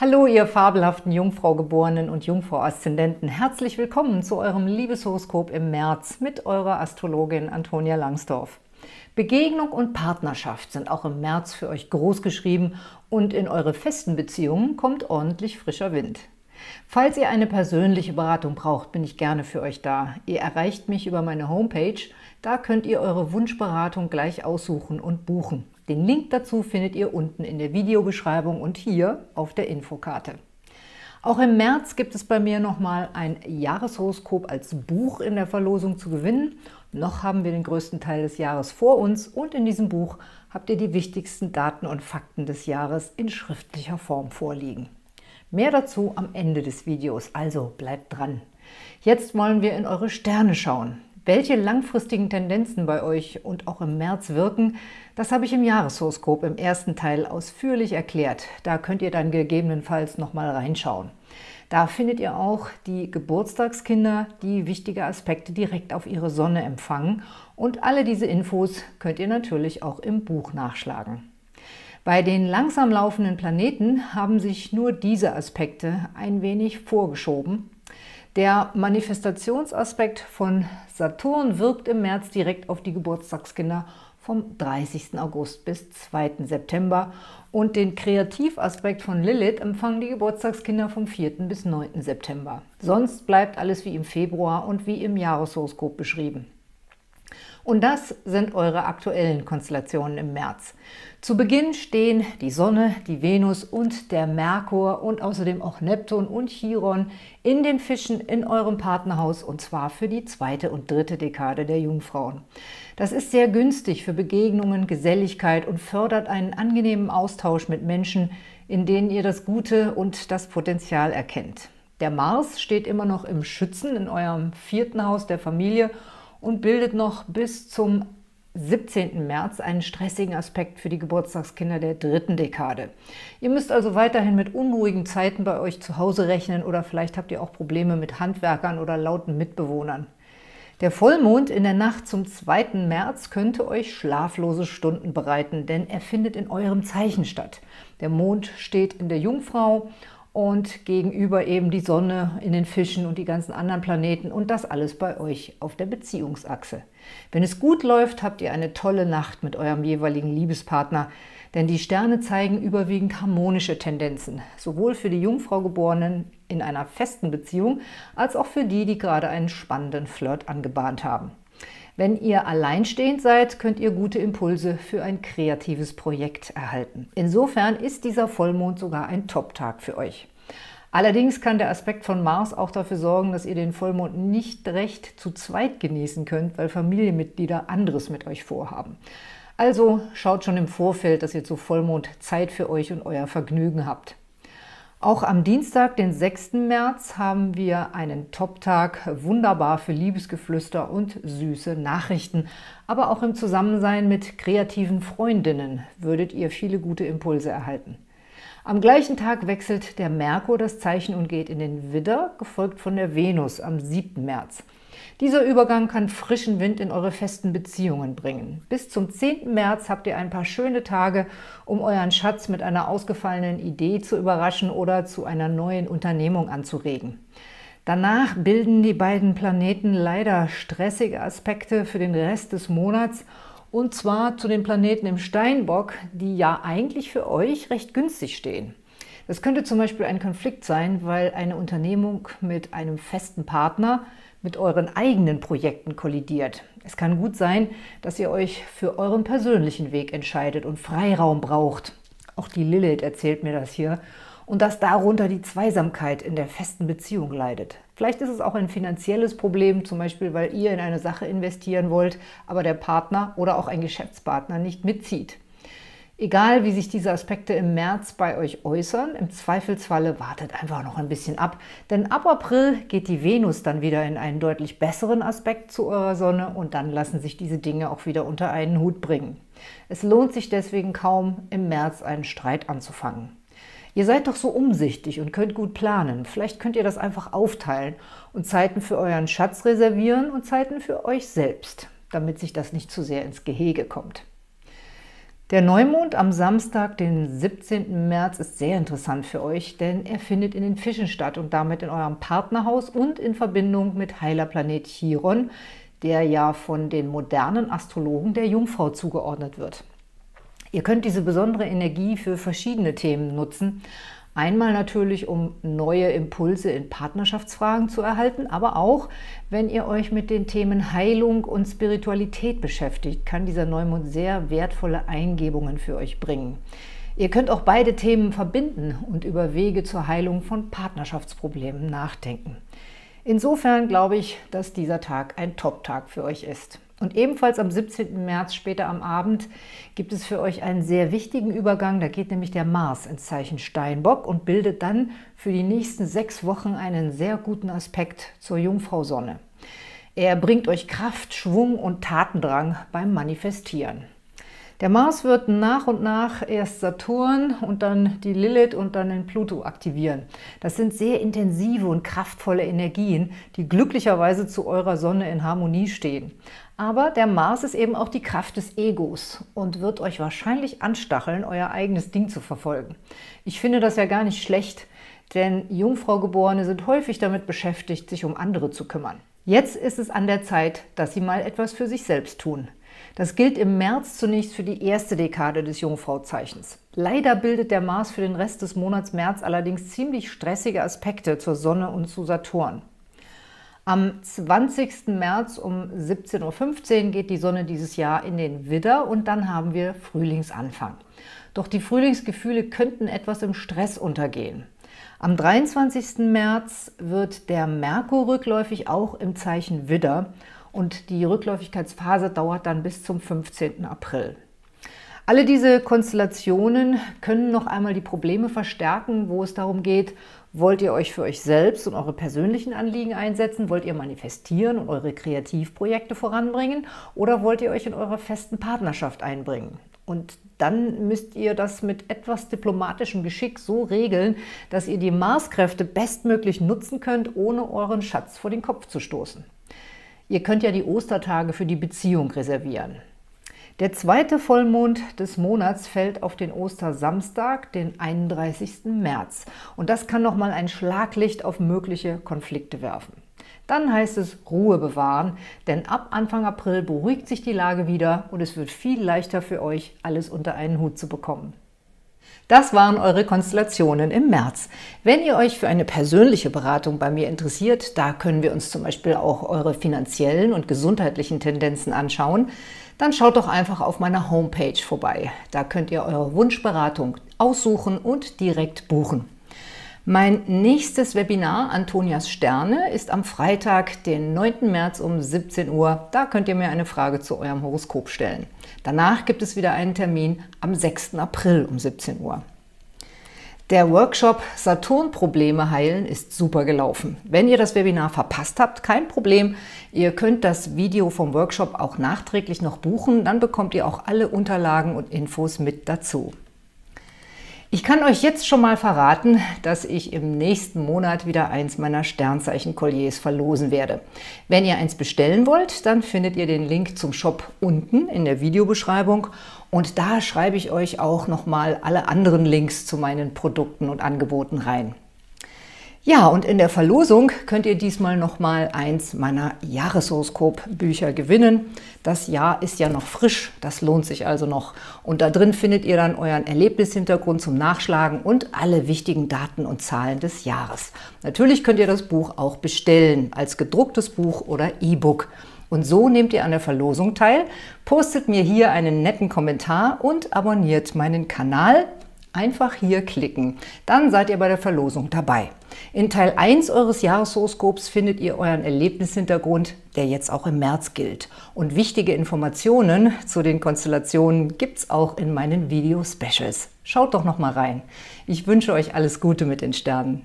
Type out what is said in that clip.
Hallo, ihr fabelhaften Jungfrau-Geborenen und Jungfrau-Aszendenten. Herzlich willkommen zu eurem Liebeshoroskop im März mit eurer Astrologin Antonia Langsdorf. Begegnung und Partnerschaft sind auch im März für euch groß geschrieben und in eure festen Beziehungen kommt ordentlich frischer Wind. Falls ihr eine persönliche Beratung braucht, bin ich gerne für euch da. Ihr erreicht mich über meine Homepage. Da könnt ihr eure Wunschberatung gleich aussuchen und buchen. Den Link dazu findet ihr unten in der Videobeschreibung und hier auf der Infokarte. Auch im März gibt es bei mir nochmal ein Jahreshoroskop als Buch in der Verlosung zu gewinnen. Noch haben wir den größten Teil des Jahres vor uns und in diesem Buch habt ihr die wichtigsten Daten und Fakten des Jahres in schriftlicher Form vorliegen. Mehr dazu am Ende des Videos, also bleibt dran. Jetzt wollen wir in eure Sterne schauen. Welche langfristigen Tendenzen bei euch und auch im März wirken, das habe ich im Jahreshoroskop im ersten Teil ausführlich erklärt. Da könnt ihr dann gegebenenfalls nochmal reinschauen. Da findet ihr auch die Geburtstagskinder, die wichtige Aspekte direkt auf ihre Sonne empfangen. Und alle diese Infos könnt ihr natürlich auch im Buch nachschlagen. Bei den langsam laufenden Planeten haben sich nur diese Aspekte ein wenig vorgeschoben. Der Manifestationsaspekt von Saturn wirkt im März direkt auf die Geburtstagskinder vom 30. August bis 2. September und den Kreativaspekt von Lilith empfangen die Geburtstagskinder vom 4. bis 9. September. Sonst bleibt alles wie im Februar und wie im Jahreshoroskop beschrieben. Und das sind eure aktuellen Konstellationen im März. Zu Beginn stehen die Sonne, die Venus und der Merkur und außerdem auch Neptun und Chiron in den Fischen in eurem Partnerhaus und zwar für die zweite und dritte Dekade der Jungfrauen. Das ist sehr günstig für Begegnungen, Geselligkeit und fördert einen angenehmen Austausch mit Menschen, in denen ihr das Gute und das Potenzial erkennt. Der Mars steht immer noch im Schützen in eurem vierten Haus der Familie und bildet noch bis zum 17. März einen stressigen Aspekt für die Geburtstagskinder der dritten Dekade. Ihr müsst also weiterhin mit unruhigen Zeiten bei euch zu Hause rechnen oder vielleicht habt ihr auch Probleme mit Handwerkern oder lauten Mitbewohnern. Der Vollmond in der Nacht zum 2. März könnte euch schlaflose Stunden bereiten, denn er findet in eurem Zeichen statt. Der Mond steht in der Jungfrau und gegenüber eben die Sonne in den Fischen und die ganzen anderen Planeten und das alles bei euch auf der Beziehungsachse. Wenn es gut läuft, habt ihr eine tolle Nacht mit eurem jeweiligen Liebespartner, denn die Sterne zeigen überwiegend harmonische Tendenzen, sowohl für die Jungfraugeborenen in einer festen Beziehung, als auch für die, die gerade einen spannenden Flirt angebahnt haben. Wenn ihr alleinstehend seid, könnt ihr gute Impulse für ein kreatives Projekt erhalten. Insofern ist dieser Vollmond sogar ein Top-Tag für euch. Allerdings kann der Aspekt von Mars auch dafür sorgen, dass ihr den Vollmond nicht recht zu zweit genießen könnt, weil Familienmitglieder anderes mit euch vorhaben. Also schaut schon im Vorfeld, dass ihr zu Vollmond Zeit für euch und euer Vergnügen habt. Auch am Dienstag, den 6. März, haben wir einen Top-Tag, wunderbar für Liebesgeflüster und süße Nachrichten. Aber auch im Zusammensein mit kreativen Freundinnen würdet ihr viele gute Impulse erhalten. Am gleichen Tag wechselt der Merkur das Zeichen und geht in den Widder, gefolgt von der Venus am 7. März. Dieser Übergang kann frischen Wind in eure festen Beziehungen bringen. Bis zum 10. März habt ihr ein paar schöne Tage, um euren Schatz mit einer ausgefallenen Idee zu überraschen oder zu einer neuen Unternehmung anzuregen. Danach bilden die beiden Planeten leider stressige Aspekte für den Rest des Monats und zwar zu den Planeten im Steinbock, die ja eigentlich für euch recht günstig stehen. Das könnte zum Beispiel ein Konflikt sein, weil eine Unternehmung mit einem festen Partner mit euren eigenen Projekten kollidiert. Es kann gut sein, dass ihr euch für euren persönlichen Weg entscheidet und Freiraum braucht. Auch die Lilith erzählt mir das hier. Und dass darunter die Zweisamkeit in der festen Beziehung leidet. Vielleicht ist es auch ein finanzielles Problem, zum Beispiel weil ihr in eine Sache investieren wollt, aber der Partner oder auch ein Geschäftspartner nicht mitzieht. Egal, wie sich diese Aspekte im März bei euch äußern, im Zweifelsfalle wartet einfach noch ein bisschen ab, denn ab April geht die Venus dann wieder in einen deutlich besseren Aspekt zu eurer Sonne und dann lassen sich diese Dinge auch wieder unter einen Hut bringen. Es lohnt sich deswegen kaum, im März einen Streit anzufangen. Ihr seid doch so umsichtig und könnt gut planen. Vielleicht könnt ihr das einfach aufteilen und Zeiten für euren Schatz reservieren und Zeiten für euch selbst, damit sich das nicht zu sehr ins Gehege kommt. Der Neumond am Samstag, den 17. März, ist sehr interessant für euch, denn er findet in den Fischen statt und damit in eurem Partnerhaus und in Verbindung mit Heilerplanet Chiron, der ja von den modernen Astrologen der Jungfrau zugeordnet wird. Ihr könnt diese besondere Energie für verschiedene Themen nutzen, Einmal natürlich, um neue Impulse in Partnerschaftsfragen zu erhalten, aber auch, wenn ihr euch mit den Themen Heilung und Spiritualität beschäftigt, kann dieser Neumond sehr wertvolle Eingebungen für euch bringen. Ihr könnt auch beide Themen verbinden und über Wege zur Heilung von Partnerschaftsproblemen nachdenken. Insofern glaube ich, dass dieser Tag ein Top-Tag für euch ist. Und ebenfalls am 17. März später am Abend gibt es für euch einen sehr wichtigen Übergang. Da geht nämlich der Mars ins Zeichen Steinbock und bildet dann für die nächsten sechs Wochen einen sehr guten Aspekt zur Jungfrau Sonne. Er bringt euch Kraft, Schwung und Tatendrang beim Manifestieren. Der Mars wird nach und nach erst Saturn und dann die Lilith und dann den Pluto aktivieren. Das sind sehr intensive und kraftvolle Energien, die glücklicherweise zu eurer Sonne in Harmonie stehen. Aber der Mars ist eben auch die Kraft des Egos und wird euch wahrscheinlich anstacheln, euer eigenes Ding zu verfolgen. Ich finde das ja gar nicht schlecht, denn Jungfraugeborene sind häufig damit beschäftigt, sich um andere zu kümmern. Jetzt ist es an der Zeit, dass sie mal etwas für sich selbst tun. Das gilt im März zunächst für die erste Dekade des Jungfrauzeichens. Leider bildet der Mars für den Rest des Monats März allerdings ziemlich stressige Aspekte zur Sonne und zu Saturn. Am 20. März um 17.15 Uhr geht die Sonne dieses Jahr in den Widder und dann haben wir Frühlingsanfang. Doch die Frühlingsgefühle könnten etwas im Stress untergehen. Am 23. März wird der Merkur rückläufig auch im Zeichen Widder und die Rückläufigkeitsphase dauert dann bis zum 15. April. Alle diese Konstellationen können noch einmal die Probleme verstärken, wo es darum geht, wollt ihr euch für euch selbst und eure persönlichen Anliegen einsetzen, wollt ihr manifestieren und eure Kreativprojekte voranbringen oder wollt ihr euch in eurer festen Partnerschaft einbringen? Und dann müsst ihr das mit etwas diplomatischem Geschick so regeln, dass ihr die Marskräfte bestmöglich nutzen könnt, ohne euren Schatz vor den Kopf zu stoßen. Ihr könnt ja die Ostertage für die Beziehung reservieren. Der zweite Vollmond des Monats fällt auf den Ostersamstag, den 31. März. Und das kann nochmal ein Schlaglicht auf mögliche Konflikte werfen. Dann heißt es Ruhe bewahren, denn ab Anfang April beruhigt sich die Lage wieder und es wird viel leichter für euch, alles unter einen Hut zu bekommen. Das waren eure Konstellationen im März. Wenn ihr euch für eine persönliche Beratung bei mir interessiert, da können wir uns zum Beispiel auch eure finanziellen und gesundheitlichen Tendenzen anschauen, dann schaut doch einfach auf meiner Homepage vorbei. Da könnt ihr eure Wunschberatung aussuchen und direkt buchen. Mein nächstes Webinar, Antonias Sterne, ist am Freitag, den 9. März um 17 Uhr. Da könnt ihr mir eine Frage zu eurem Horoskop stellen. Danach gibt es wieder einen Termin am 6. April um 17 Uhr. Der Workshop Saturn-Probleme heilen ist super gelaufen. Wenn ihr das Webinar verpasst habt, kein Problem. Ihr könnt das Video vom Workshop auch nachträglich noch buchen. Dann bekommt ihr auch alle Unterlagen und Infos mit dazu. Ich kann euch jetzt schon mal verraten, dass ich im nächsten Monat wieder eins meiner Sternzeichen-Kolliers verlosen werde. Wenn ihr eins bestellen wollt, dann findet ihr den Link zum Shop unten in der Videobeschreibung und da schreibe ich euch auch nochmal alle anderen Links zu meinen Produkten und Angeboten rein. Ja, und in der Verlosung könnt ihr diesmal nochmal eins meiner Jahreshoroskop-Bücher gewinnen. Das Jahr ist ja noch frisch, das lohnt sich also noch. Und da drin findet ihr dann euren Erlebnishintergrund zum Nachschlagen und alle wichtigen Daten und Zahlen des Jahres. Natürlich könnt ihr das Buch auch bestellen, als gedrucktes Buch oder E-Book. Und so nehmt ihr an der Verlosung teil, postet mir hier einen netten Kommentar und abonniert meinen Kanal. Einfach hier klicken, dann seid ihr bei der Verlosung dabei. In Teil 1 eures Jahreshoroskops findet ihr euren Erlebnishintergrund, der jetzt auch im März gilt. Und wichtige Informationen zu den Konstellationen gibt es auch in meinen Video-Specials. Schaut doch noch mal rein. Ich wünsche euch alles Gute mit den Sternen.